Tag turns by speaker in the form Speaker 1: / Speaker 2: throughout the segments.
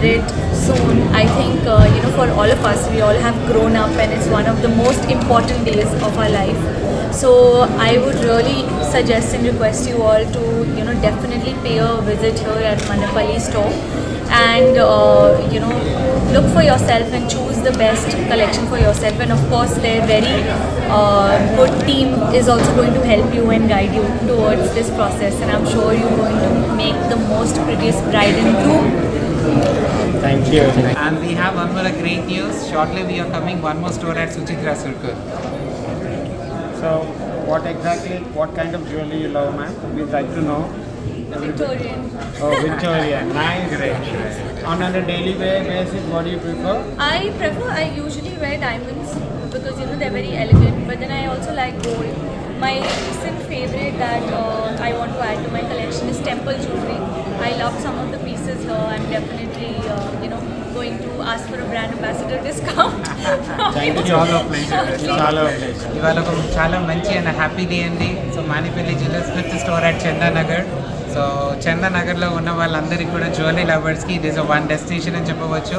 Speaker 1: soon. I think uh, you know for all of us, we all have grown up, and it's one of the most important days of our life. So I would really suggest and request you all to you know definitely pay a visit here at Manepally store, and uh, you know look for yourself and choose the best collection for yourself. And of course, their very uh, good team is also going to help you and guide you towards this process. And I'm sure you're going to make the most prettiest bride and groom.
Speaker 2: Thank you.
Speaker 3: And we have one more great news. Shortly we are coming one more store at Suchitra Circle.
Speaker 2: So, what exactly, what kind of jewelry you love, ma'am? We'd like to know.
Speaker 1: Victorian.
Speaker 2: Oh, Victoria. nice. Great. On a daily basis, what do you prefer?
Speaker 1: I prefer, I usually wear diamonds because you know they're very elegant, but then I also like gold. My recent favorite that uh, I want to add to my collection is temple jewelry. I love some of the pieces here. I'm definitely, uh, you know, going to ask for a brand ambassador discount.
Speaker 3: ఇవాళ ఒక చాలా మంచి and happy day అండి. So Manipalli jewellers fifth store at Chandanagar so చందానగర్లో ఉన్న వాళ్ళందరికీ కూడా jewellery లవర్స్కి ఇది is one destination అని చెప్పవచ్చు.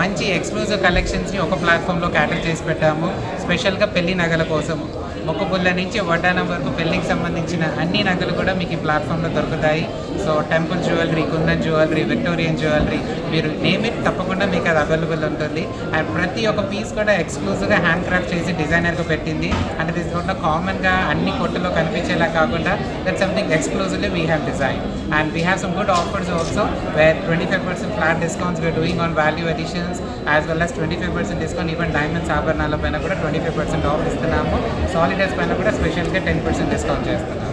Speaker 3: మంచి ఎక్స్క్లూజివ్ కలెక్షన్స్ని ఒక ప్లాట్ఫామ్లో క్యాటర్ చేసి పెట్టాము. స్పెషల్గా పెళ్ళి నగల కోసము. మొక్కబుల్ల నుంచి వడ్డానం వరకు పెళ్ళికి సంబంధించిన అన్ని నగలు కూడా మీకు ఈ ప్లాట్ఫామ్లో దొరుకుతాయి. So temple jewellery kundan jewellery Victorian jewellery మీరు నేమ్ ఇట్ తప్పకుండా మీకు అది అవైలబుల్ ఉంటుంది. అండ్ ప్రతి ఒక్క పీస్ కూడా ఎక్స్క్లూజివ్గా హ్యాండ్ క్రాఫ్ట్ చేసి డిజైనర్గా పెట్టింది. అంటే దిస్ కూడా కామన్గా అన్ని కొట్టులో కనిపించేలా కాకుండా that something exclusively we have design and we have some good offers also where twenty five percent flat discounts we are doing on value editions as well as twenty five percent discount even diamonds ఆభరణాల పైన కూడా twenty five percent of ఇస్తున్నాము సాలిడర్స్ పైన కూడా స్పెషల్గా ten percent discount చేస్తున్నాము.